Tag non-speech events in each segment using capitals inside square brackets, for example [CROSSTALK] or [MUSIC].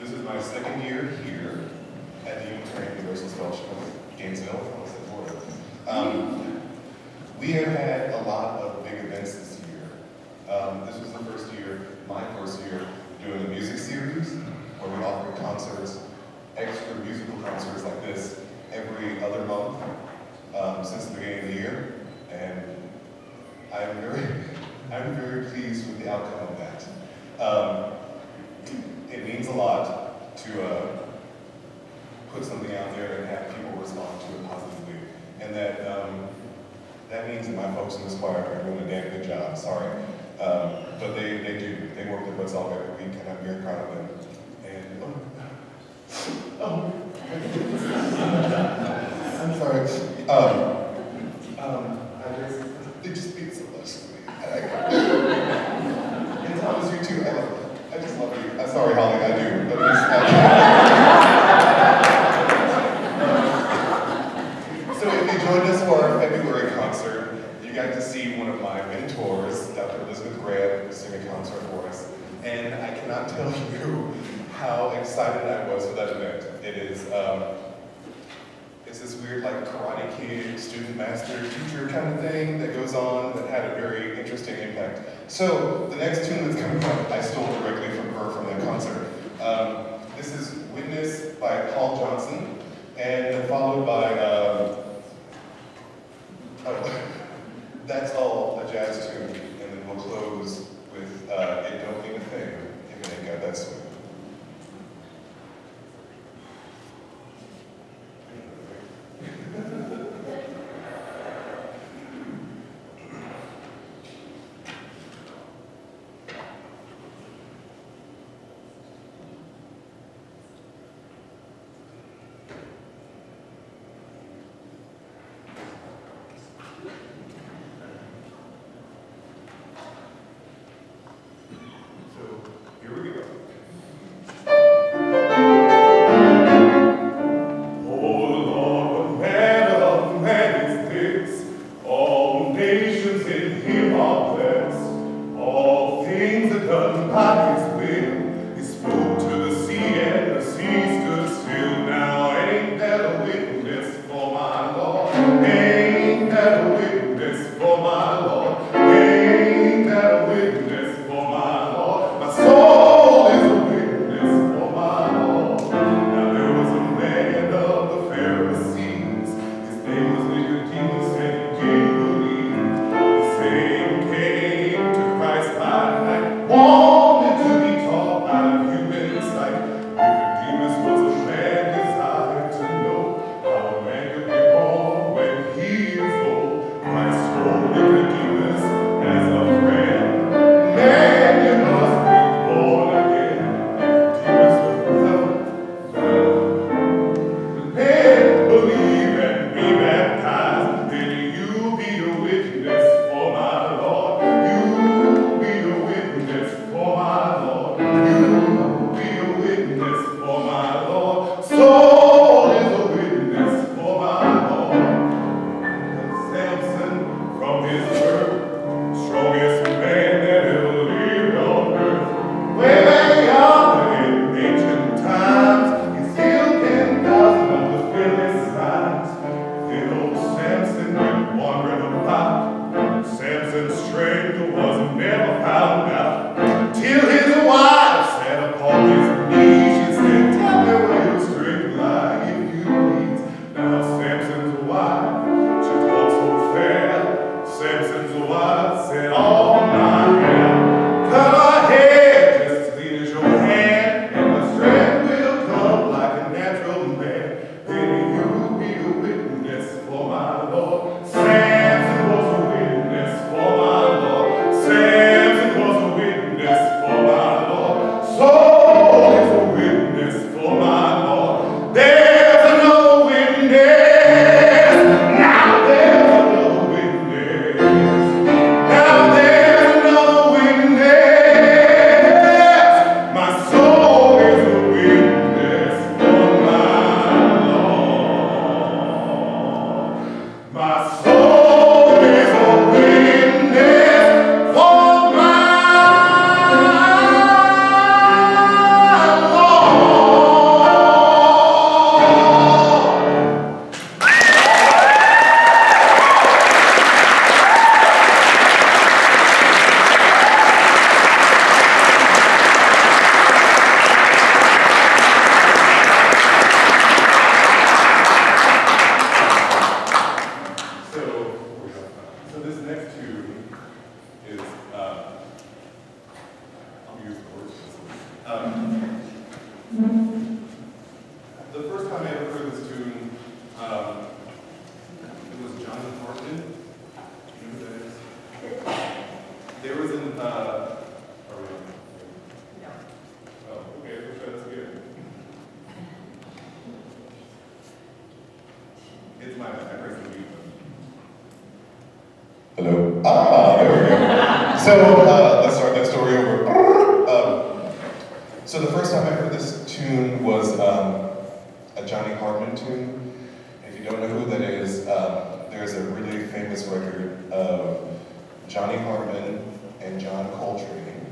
this is my second year here at the Unitarian Universalist Fellowship of Gainesville, Florida. Um, we have had a lot of big events this year. Um, this was the first year, my first year, doing a music series where we offer concerts, extra musical concerts like this every other month um, since the beginning of the year. And I'm very, [LAUGHS] I'm very pleased with the outcome of that. Um, it means a lot to uh, put something out there and have people respond to it positively. And that, um, that means that my folks in this choir are doing a damn good job, sorry. Um, but they, they do, they work their butts off every week and I'm very proud of them. And, oh, oh. [LAUGHS] I'm sorry. Um, I just, they just mean so much to me. I, I, and Thomas, you too. I love you. I just love you. I'm sorry, Holly, I do. But it's, so if you joined us for our February concert, you got to see one of my mentors, Dr. Elizabeth Graham, sing a concert for us. And I cannot tell [LAUGHS] you how excited I was for that event. It is, um, it's this weird like Karate Kid, student master, teacher kind of thing that goes on that had a very interesting impact. So the next tune that's coming up, I stole directly from her from that concert. Um, this is Witness by Paul Johnson, and followed by, um, oh, [LAUGHS] that's all a jazz tune, So uh, let's start that story over. Um, so the first time I heard this tune was um, a Johnny Hartman tune. If you don't know who that is, um, there's a really famous record of Johnny Hartman and John Coltrane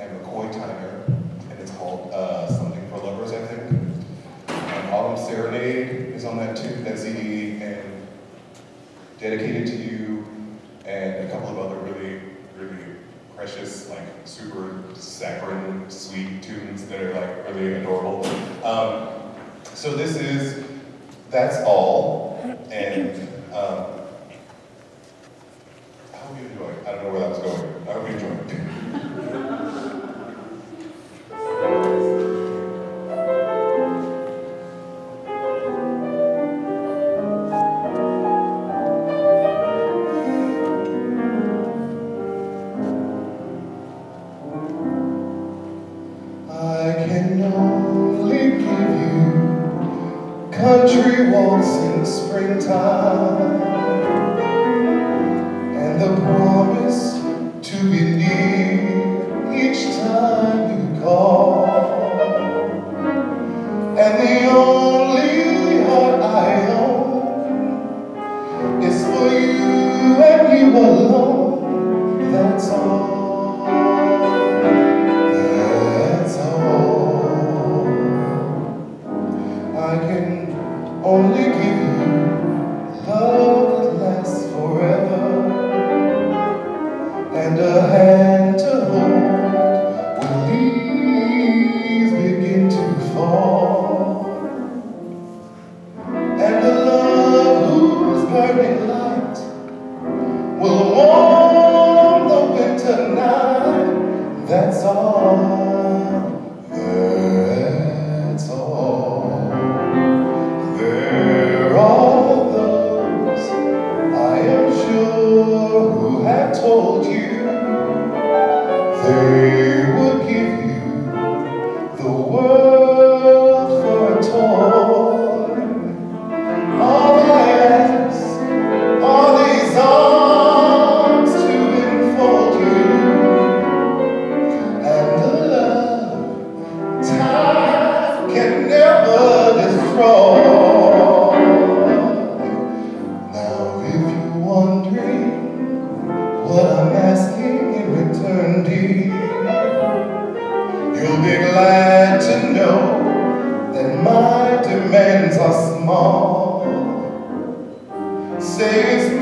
and McCoy Tyner, and it's called uh, Something for Lovers, I think. And Autumn Serenade is on that tune, that CD, and Dedicated to You I adorable. Um, so this is, that's all. told you. what I'm asking in return, dear. You'll be glad to know that my demands are small. Say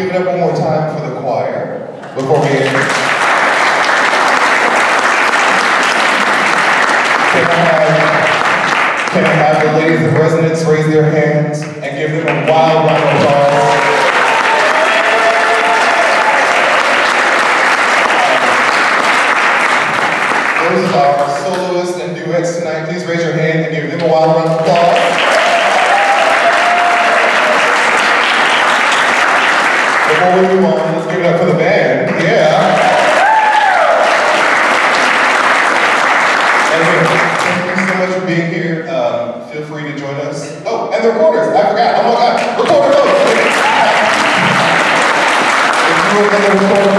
Give it up one more time for the choir before we end. Can I have, can I have the ladies of residence raise their hands and give them a wild round of applause? Those are soloists and duets tonight. Please raise your hand and give them a wild round of applause. Before we on, let's give it up for the band. Yeah. And thank you so much for being here. Um, feel free to join us. Oh, and the recorders. I forgot. Oh my God. Recorder those. If you were in the recorder,